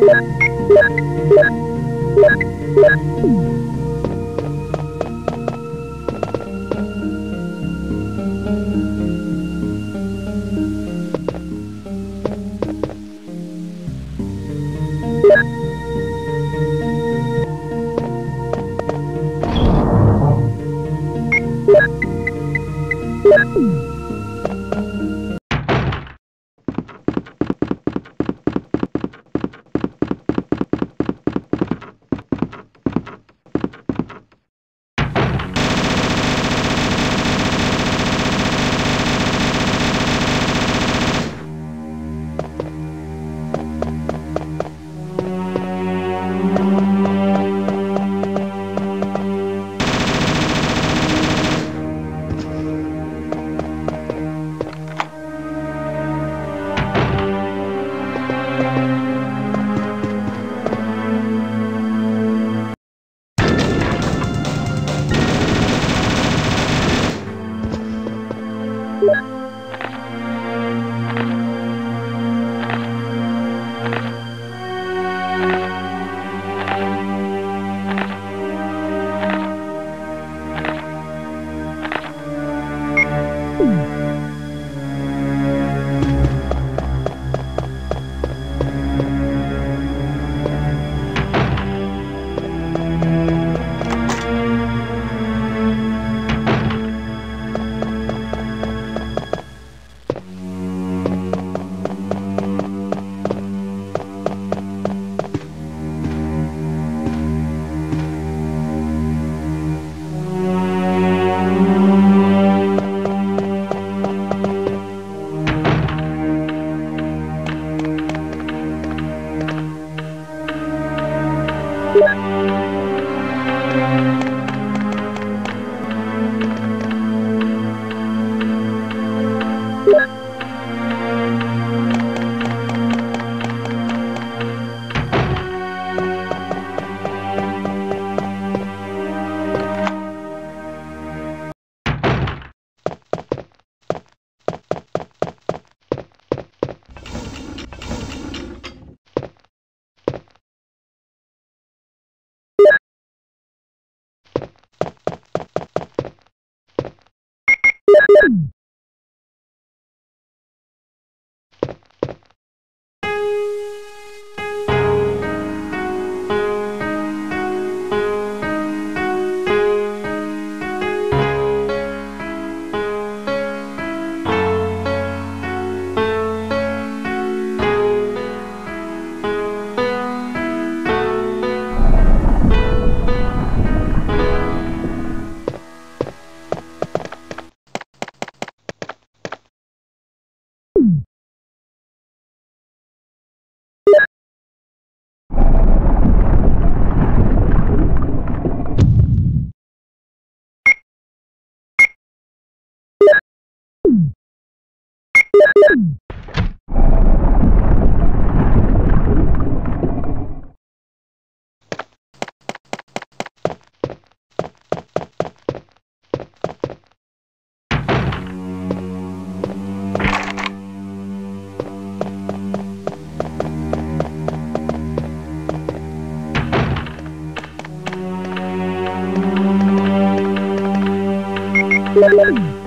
Thank you. Gracias.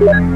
Thank